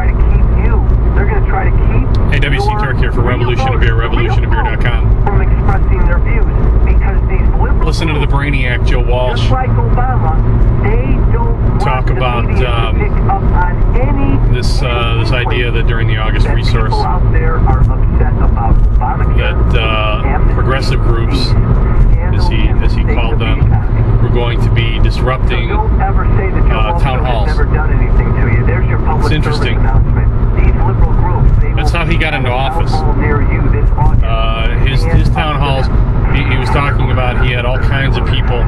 try to keep you. They're going to try to keep. Hey, WC Turk here for Revolution and Beer, revolutionandbeer.com. voters From expressing their views because these liberal Listen to the brainiac Joe Walsh. Just like Obama, they don't Talk about, um, pick up on any this uh, this idea that during the August that resource out there are upset about Obamacare, that uh, progressive groups, as he as he called them, were going to be disrupting. Don't ever say that Joe uh, town halls. never done anything to you. There's your public It's interesting. service announcement. These liberal groups, That's how he got into office. hall Near you this August. Uh, his his town halls. He, he was talking about he had all kinds of people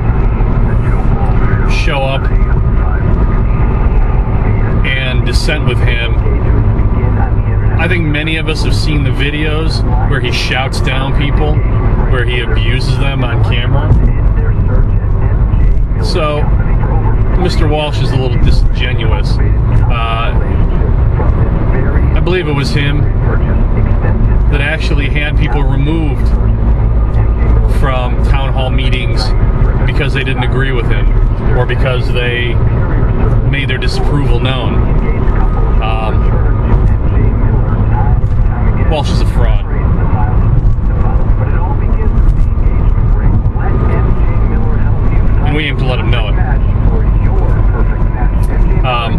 show up and dissent with him. I think many of us have seen the videos where he shouts down people, where he abuses them on camera. So, Mr. Walsh is a little disingenuous. Uh, I believe it was him that actually had people removed from town hall meetings because they didn't agree with him or because they made their disapproval known. Um, Walsh is a fraud. And we aim to let him know it. Um,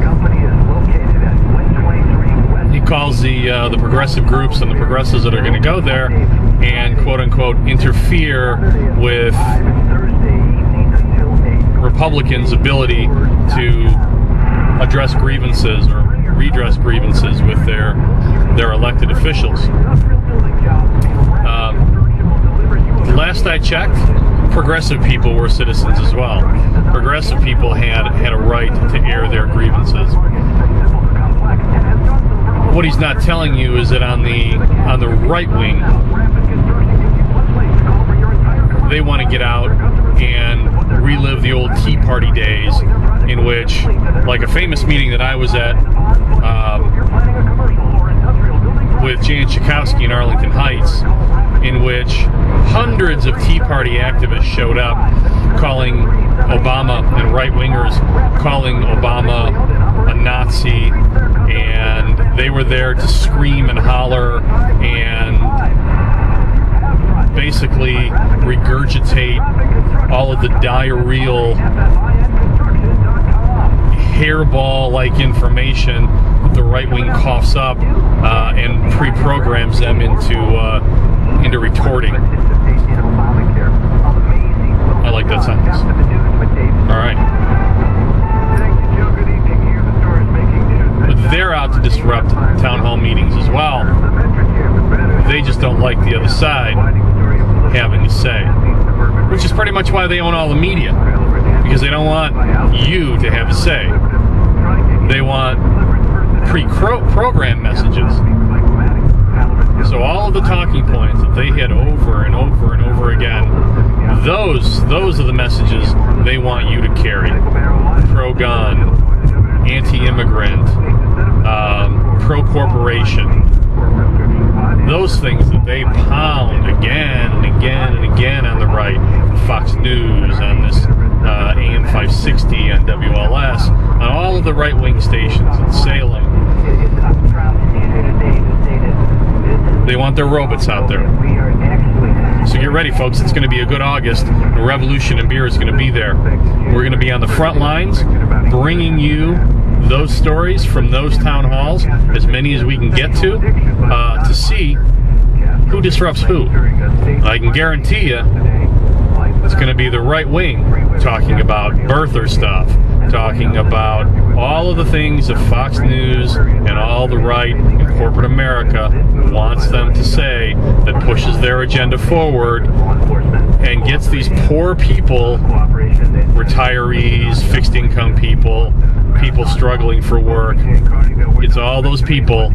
calls the uh, the progressive groups and the progressives that are going to go there and quote unquote interfere with Republicans' ability to address grievances or redress grievances with their their elected officials. Um, last I checked, progressive people were citizens as well. Progressive people had had a right to air their grievances. What he's not telling you is that on the on the right wing, they want to get out and relive the old Tea Party days, in which, like a famous meeting that I was at um, with Jan Schakowsky in Arlington Heights, in which hundreds of Tea Party activists showed up, calling Obama and right wingers calling Obama a Nazi, were there to scream and holler and basically regurgitate all of the diarrheal hairball like information that the right wing coughs up uh, and pre programs them into, uh, into retorting. I like that sentence. All right. But they're out to disrupt town hall meetings as well. They just don't like the other side having a say, which is pretty much why they own all the media, because they don't want you to have a say. They want pre-programmed messages. So all of the talking points that they hit over and over and over again, those those are the messages they want you to carry. Pro-gun, anti-immigrant, um, pro-corporation. Those things that they pound again and again and again on the right, Fox News, on this uh, AM 560, on WLS, on all of the right-wing stations in Salem. They want their robots out there. So get ready, folks. It's going to be a good August. The Revolution and Beer is going to be there. We're going to be on the front lines, bringing you those stories from those town halls, as many as we can get to, uh, to see who disrupts who. I can guarantee you it's going to be the right wing talking about birther stuff, talking about all of the things that Fox News and all the right in corporate America wants them to say that pushes their agenda forward and gets these poor people, retirees, fixed income people, people struggling for work, it's all those people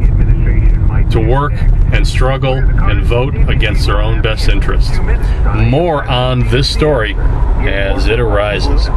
to work and struggle and vote against their own best interests. More on this story as it arises.